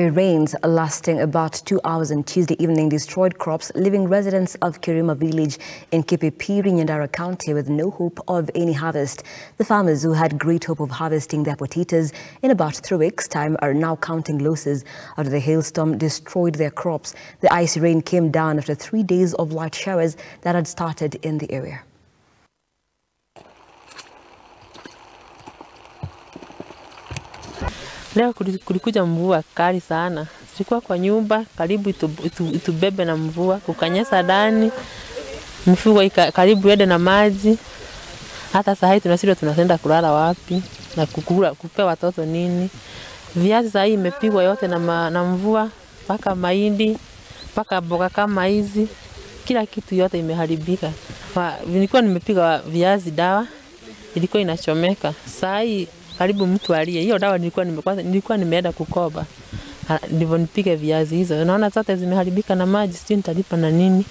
Rains lasting about two hours on Tuesday evening destroyed crops, leaving residents of Kirima village in Kipipiri, Nyandara County with no hope of any harvest. The farmers who had great hope of harvesting their potatoes in about three weeks' time are now counting losses after the hailstorm destroyed their crops. The icy rain came down after three days of light showers that had started in the area. Leo kulikuja mvua kali sana, tulikuwa kwa nyumba karibu itu, itu, itubebe na mvua, kukanyesa ndani, mfugo karibu ende na maji. Hata sahii tunashindwa tunasenda kulala wapi na kukula, kupea watoto nini. Viazi sahii imepigwa yote na, ma, na mvua mpaka mahindi mpaka mboga kama hizi, kila kitu yote imeharibika. Nilikuwa nimepiga viazi dawa, ilikuwa inachomeka. Saa hii karibu mtu alie. Hiyo dawa nilikuwa nimekwa, nilikuwa nimeenda kukoba ndivyo nipige viazi hizo. Naona zote zimeharibika na maji, sijui nitalipa na nini.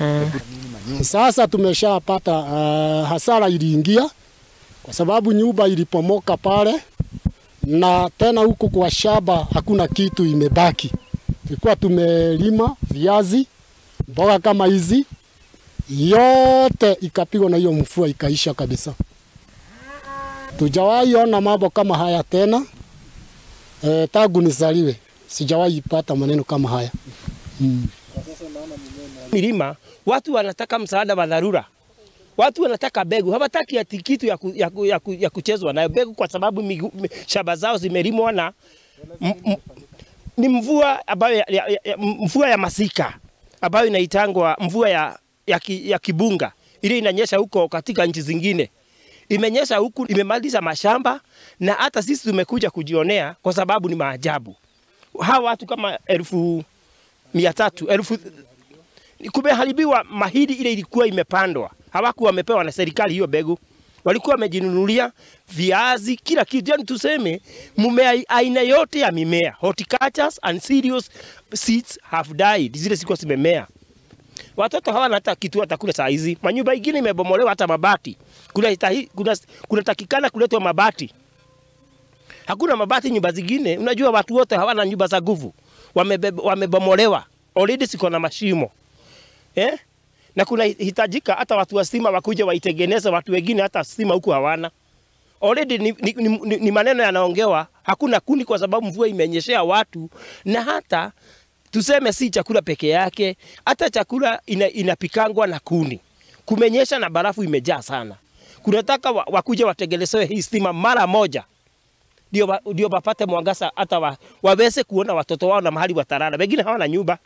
Uh. Sasa tumeshapata uh, hasara iliingia kwa sababu nyumba ilipomoka pale, na tena huku kwa shamba hakuna kitu imebaki. Tulikuwa tumelima viazi, mboga kama hizi, yote ikapigwa na hiyo mvua ikaisha kabisa. Tujawahi ona mambo kama haya tena. E, tangu nizaliwe sijawahi pata maneno kama haya. Mm. Milima watu wanataka msaada wa dharura, watu wanataka begu, hawataki ati kitu ya, ku, ya, ku, ya, ku, ya kuchezwa nayo begu, kwa sababu shamba zao zimelimwa na ni mvua ambayo ya, mvua ya masika ambayo inaitangwa mvua ya, ya, ya kibunga. Ile inanyesha huko katika nchi zingine imenyesha huku, imemaliza mashamba, na hata sisi tumekuja kujionea kwa sababu ni maajabu. Hawa watu kama elfu mia tatu elfu kumeharibiwa mahindi ile ilikuwa imepandwa, hawakuwa wamepewa na serikali hiyo mbegu, walikuwa wamejinunulia viazi, kila kitu. Yani tuseme mumea aina yote ya mimea, horticultures and cereals seeds have died, zile zilikuwa zimemea watoto hawana hata kitu watakula saa hizi. Manyumba ingine imebomolewa hata mabati. Kuna, kuna, kuna kuletwa mabati, hakuna mabati nyumba zingine. Unajua watu wote hawana nyumba za nguvu, wamebomolewa Wame already, siko na mashimo eh? na kuna hitajika hata watu wa stima wakuje waitengeneze, watu wengine hata stima huku hawana already. Ni, ni, ni, ni maneno yanaongewa, hakuna kuni kwa sababu mvua imenyeshea watu na hata tuseme si chakula peke yake, hata chakula ina, inapikangwa na kuni. Kumenyesha na barafu imejaa sana, kunataka wa, wategelezewe hii stima mara moja, ndio wapate mwangaza, hata wa, waweze kuona watoto wao na mahali watalala. Wengine hawana nyumba.